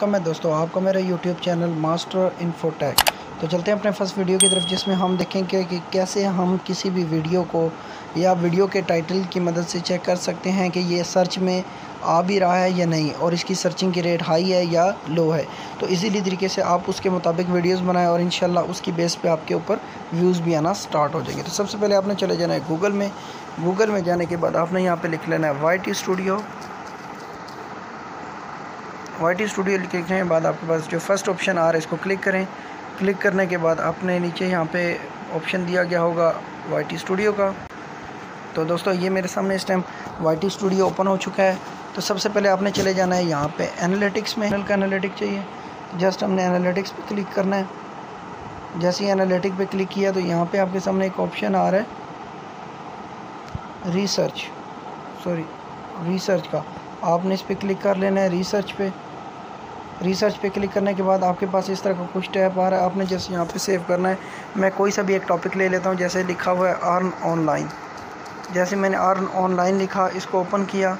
कम है दोस्तों, आपका मेरा यूट्यूब चैनल मास्टर इन्फोटेक तो चलते हैं अपने फ़र्स्ट वीडियो की तरफ़, जिसमें हम देखेंगे कि कैसे हम किसी भी वीडियो को या वीडियो के टाइटल की मदद से चेक कर सकते हैं कि ये सर्च में आ भी रहा है या नहीं, और इसकी सर्चिंग की रेट हाई है या लो है। तो इजीली तरीके से आप उसके मुताबिक वीडियोस बनाएँ और इन उसकी बेस पे आपके ऊपर व्यूज़ भी आना स्टार्ट हो जाएँगे। तो सबसे पहले आपने चले जाना है गूगल में। गूगल में जाने के बाद आपने यहाँ पर लिख लेना है Y T studio Y studio लिखने के बाद आपके पास जो फ़र्स्ट ऑप्शन आ रहा है, इसको क्लिक करें। क्लिक करने के बाद आपने नीचे यहाँ पे ऑप्शन दिया गया होगा वाई स्टूडियो का। तो दोस्तों, ये मेरे सामने इस टाइम वाई स्टूडियो ओपन हो चुका है। तो सबसे पहले आपने चले जाना है यहाँ पे एनालिटिक्स में। का एनालिटिक चाहिए। जस्ट हमने एनालिटिक्स पे क्लिक करना है। जैसे ही एनालिटिक पे क्लिक किया तो यहाँ पे आपके सामने एक ऑप्शन आ रहा है रिसर्च सॉरी रिसर्च का। आपने इस पर क्लिक कर लेना है रिसर्च पे। रिसर्च पे क्लिक करने के बाद आपके पास इस तरह का कुछ टैप आ रहा है। आपने जैसे यहाँ पे सेव करना है। मैं कोई सा भी एक टॉपिक ले लेता हूँ, जैसे लिखा हुआ है अर्न ऑनलाइन जैसे मैंने अर्न ऑनलाइन लिखा, इसको ओपन किया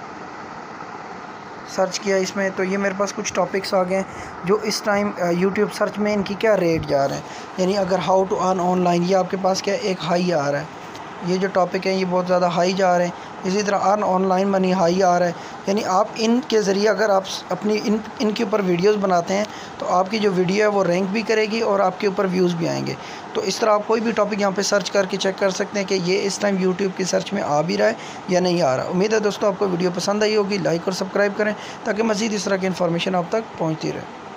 सर्च किया इसमें तो ये मेरे पास कुछ टॉपिक्स आ गए हैं, जो इस टाइम यूट्यूब सर्च में इनकी क्या रेट जा रहे हैं। यानी अगर हाउ टू अर्न ऑनलाइन ये आपके पास क्या एक हाई आ रहा है। ये जो टॉपिक हैं, ये बहुत ज़्यादा हाई जा रहे हैं। इसी तरह अर्न ऑनलाइन मनी हाई आ रहा है। यानी आप इन के ज़रिए अगर आप अपनी इन, इनके ऊपर वीडियोस बनाते हैं तो आपकी जो वीडियो है वो रैंक भी करेगी और आपके ऊपर व्यूज़ भी आएँगे। तो इस तरह आप कोई भी टॉपिक यहाँ पे सर्च करके चेक कर सकते हैं कि ये इस टाइम यूट्यूब की सर्च में आ भी रहा है या नहीं आ रहा। उम्मीद है दोस्तों, आपको वीडियो पसंद आई होगी, लाइक और सब्सक्राइब करें, ताकि मज़ीद इस तरह की इन्फॉर्मेशन आप तक पहुँचती रहे।